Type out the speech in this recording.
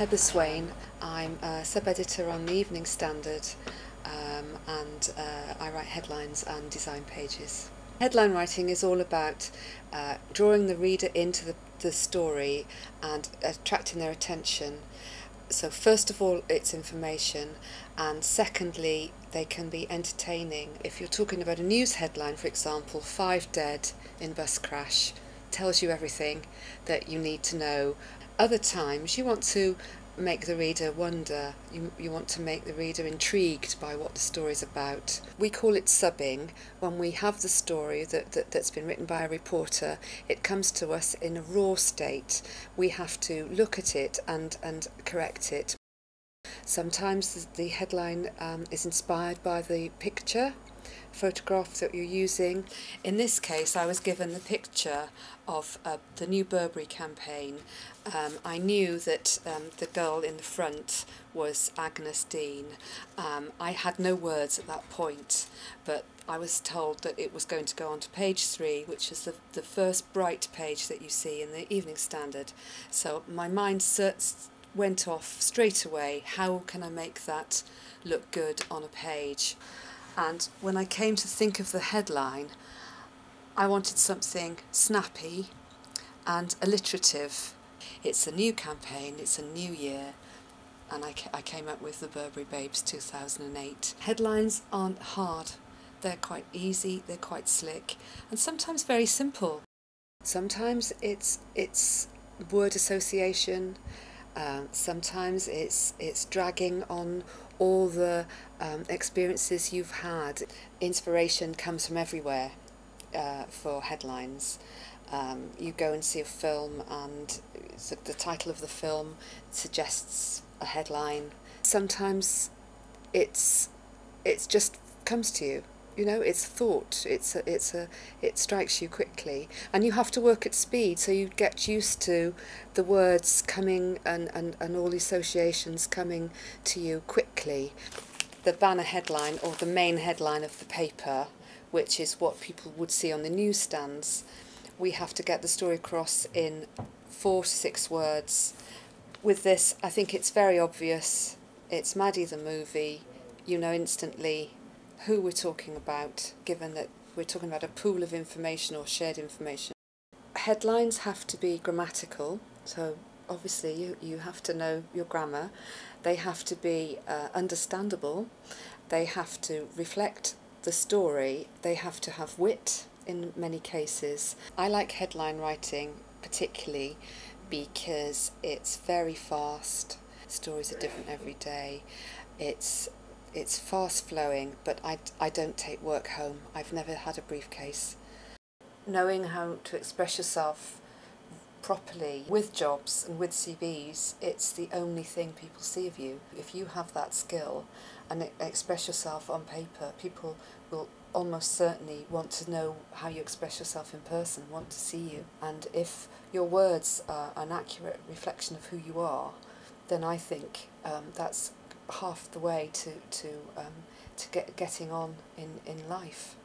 Heather Swain. I'm a sub-editor on the Evening Standard um, and uh, I write headlines and design pages. Headline writing is all about uh, drawing the reader into the, the story and attracting their attention. So first of all, it's information and secondly, they can be entertaining. If you're talking about a news headline, for example, five dead in bus crash, tells you everything that you need to know. Other times you want to make the reader wonder, you, you want to make the reader intrigued by what the story is about. We call it subbing when we have the story that, that, that's been written by a reporter, it comes to us in a raw state. We have to look at it and, and correct it. Sometimes the headline um, is inspired by the picture photograph that you're using. In this case, I was given the picture of uh, the new Burberry campaign. Um, I knew that um, the girl in the front was Agyness Deyn. Um, I had no words at that point, but I was told that it was going to go on to page three, which is the, the first bright page that you see in the Evening Standard. So my mind went off straight away. How can I make that look good on a page? And when I came to think of the headline, I wanted something snappy and alliterative. It's a new campaign, it's a new year, and I, I came up with the Burberry Babes 2008. Headlines aren't hard, they're quite easy, they're quite slick, and sometimes very simple. Sometimes it's, it's word association, uh, sometimes it's, it's dragging on all the um, experiences you've had. Inspiration comes from everywhere uh, for headlines. Um, you go and see a film and the title of the film suggests a headline. Sometimes it's it's just comes to you you know it's thought it's a, it's a it strikes you quickly. And you have to work at speed so you get used to the words coming and, and, and all the associations coming to you quickly. The banner headline or the main headline of the paper which is what people would see on the newsstands we have to get the story across in four to six words. With this I think it's very obvious. It's Maddie the movie. You know instantly who we're talking about, given that we're talking about a pool of information or shared information. Headlines have to be grammatical, so obviously you, you have to know your grammar. They have to be uh, understandable. They have to reflect the story. They have to have wit in many cases. I like headline writing particularly because it's very fast. Stories are different every day. It's it's fast flowing, but I, I don't take work home. I've never had a briefcase. Knowing how to express yourself properly with jobs and with CVs, it's the only thing people see of you. If you have that skill and express yourself on paper, people will almost certainly want to know how you express yourself in person, want to see you. And if your words are an accurate reflection of who you are, then I think um, that's half the way to to um, to get getting on in in life.